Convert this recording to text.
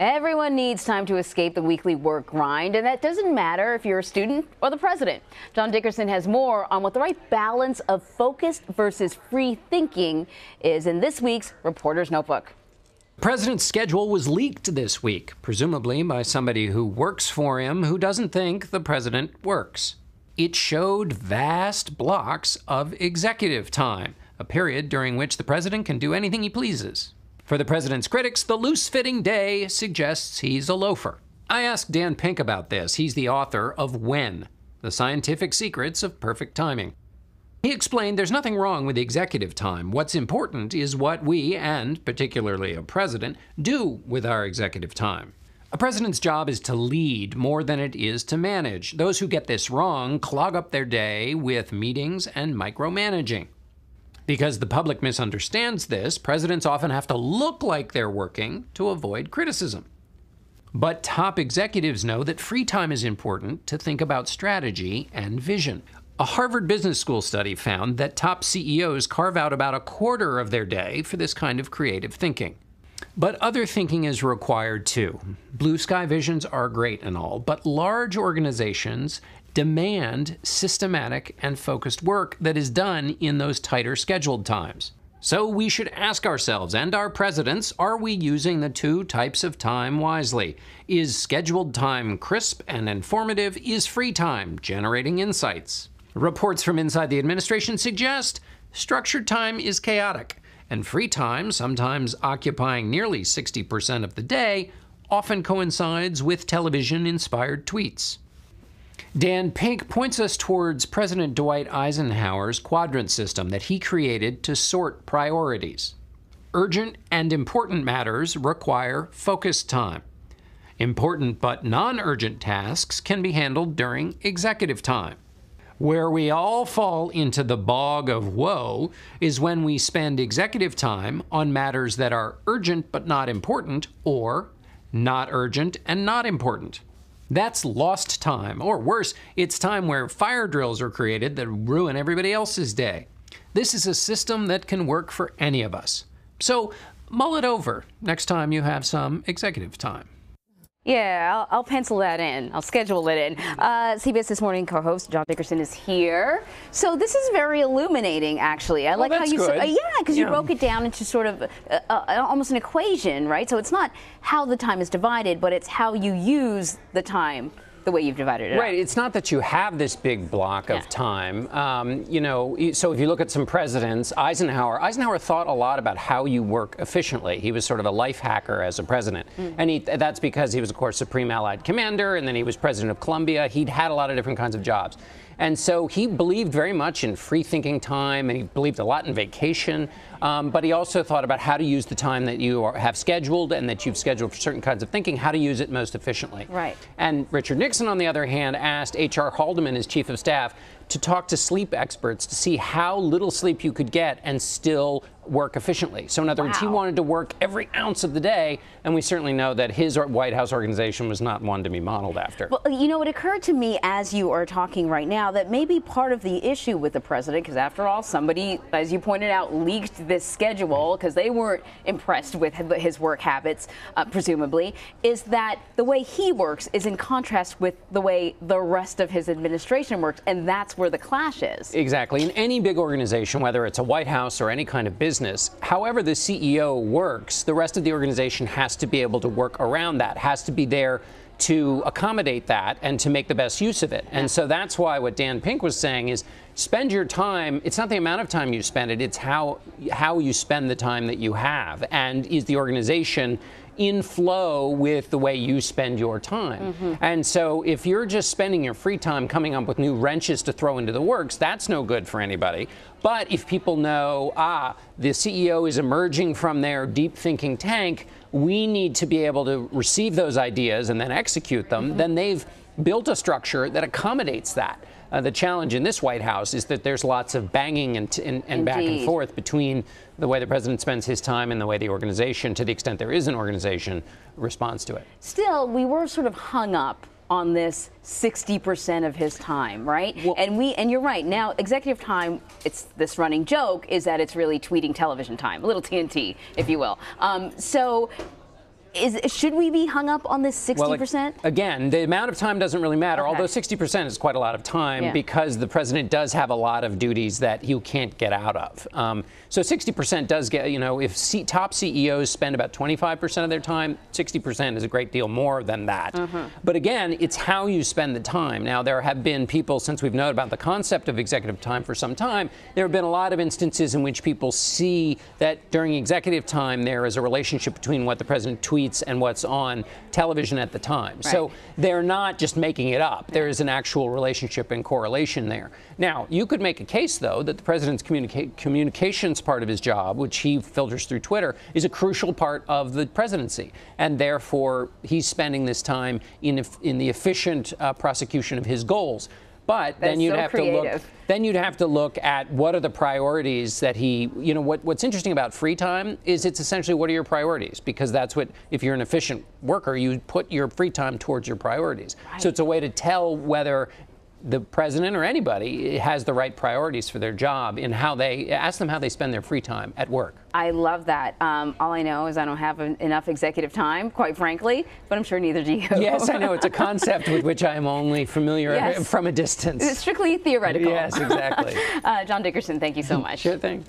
Everyone needs time to escape the weekly work grind, and that doesn't matter if you're a student or the president. John Dickerson has more on what the right balance of focused versus free thinking is in this week's Reporter's Notebook. The president's schedule was leaked this week, presumably by somebody who works for him who doesn't think the president works. It showed vast blocks of executive time, a period during which the president can do anything he pleases. For the president's critics, the loose fitting day suggests he's a loafer. I asked Dan Pink about this. He's the author of When The Scientific Secrets of Perfect Timing. He explained there's nothing wrong with the executive time. What's important is what we, and particularly a president, do with our executive time. A president's job is to lead more than it is to manage. Those who get this wrong clog up their day with meetings and micromanaging. Because the public misunderstands this, presidents often have to look like they're working to avoid criticism. But top executives know that free time is important to think about strategy and vision. A Harvard Business School study found that top CEOs carve out about a quarter of their day for this kind of creative thinking. But other thinking is required too. Blue sky visions are great and all, but large organizations demand systematic and focused work that is done in those tighter scheduled times. So we should ask ourselves and our presidents are we using the two types of time wisely? Is scheduled time crisp and informative? Is free time generating insights? Reports from inside the administration suggest structured time is chaotic, and free time, sometimes occupying nearly 60% of the day, often coincides with television inspired tweets. Dan Pink points us towards President Dwight Eisenhower's quadrant system that he created to sort priorities. Urgent and important matters require focused time. Important but non urgent tasks can be handled during executive time. Where we all fall into the bog of woe is when we spend executive time on matters that are urgent but not important, or not urgent and not important. That's lost time, or worse, it's time where fire drills are created that ruin everybody else's day. This is a system that can work for any of us. So mull it over next time you have some executive time. Yeah, I'll, I'll, pencil that in. I'll schedule it in. Uh, CBS This Morning co-host John Dickerson is here. So this is very illuminating, actually. I like how you, good. Uh, yeah, because yeah. you broke it down into sort of uh, uh, almost an equation, right? So it's not how the time is divided, but it's how you use the time the way you've divided it right. Up. It's not that you have this big block yeah. of time. Um, you know, so if you look at some presidents, Eisenhower, Eisenhower thought a lot about how you work efficiently. He was sort of a life hacker as a president. Mm. And he, that's because he was, of course, Supreme Allied Commander, and then he was president of Columbia. He'd had a lot of different kinds of jobs. And so he believed very much in free thinking time, and he believed a lot in vacation. Um, but he also thought about how to use the time that you are, have scheduled and that you've scheduled for certain kinds of thinking, how to use it most efficiently. Right. And Richard Nixon, on the other hand, asked H.R. Haldeman, his chief of staff, to talk to sleep experts to see how little sleep you could get and still work efficiently. So, in other wow. words, he wanted to work every ounce of the day, and we certainly know that his White House organization was not one to be modeled after. Well, you know, it occurred to me as you are talking right now that maybe part of the issue with the president, because after all, somebody, as you pointed out, leaked this schedule because they weren't impressed with his work habits, uh, presumably, is that the way he works is in contrast with the way the rest of his administration works, and that's where the clash is. Exactly. In any big organization, whether it's a White House or any kind of business, however the CEO works, the rest of the organization has to be able to work around that, has to be there to accommodate that and to make the best use of it. And so that's why what Dan Pink was saying is spend your time it's not the amount of time you spend it it's how how you spend the time that you have and is the organization in flow with the way you spend your time. Mm-hmm. And so if you're just spending your free time coming up with new wrenches to throw into the works, that's no good for anybody. But if people know, ah, the CEO is emerging from their deep thinking tank, we need to be able to receive those ideas and then execute them, mm-hmm. then they've built a structure that accommodates that. Uh, the challenge in this White House is that there's lots of banging and, and, and back and forth between the way the president spends his time and the way the organization, to the extent there is an organization, responds to it. Still, we were sort of hung up on this 60% of his time, right? Well, and we and you're right. Now, executive time, it's this running joke is that it's really tweeting television time, a little TNT, if you will. Um, so is should we be hung up on this 60%? Well, again, the amount of time doesn't really matter, Okay. although 60% is quite a lot of time Yeah. because the president does have a lot of duties that you can't get out of. Um, so 60% does get, you know, if C- top CEOs spend about 25% of their time, 60% is a great deal more than that. Mm-hmm. But again, it's how you spend the time. Now, there have been people, since we've known about the concept of executive time for some time, there have been a lot of instances in which people see that during executive time there is a relationship between what the president tweets and what's on television at the time. So they're not just making it up. There is an actual relationship and correlation there. Now, you could make a case, though, that the president's communica- communications part of his job, which he filters through Twitter, is a crucial part of the presidency. And therefore, he's spending this time in, in the efficient uh, prosecution of his goals. But then you'd so have to look. Then you'd have to look at what are the priorities that he, you know, what, what's interesting about free time is it's essentially what are your priorities? Because that's what, if you're an efficient worker, you put your free time towards your priorities. So it's a way to tell whether the president or anybody has the right priorities for their job in how they, ask them how they spend their free time at work. I love that. Um, all I know is I don't have en- enough executive time, quite frankly, but I'm sure neither do you. Yes, I know it's a concept with which I am only familiar Yes. from a distance. It's strictly theoretical. Yes, exactly. Uh, John Dickerson, thank you so much. Sure thing.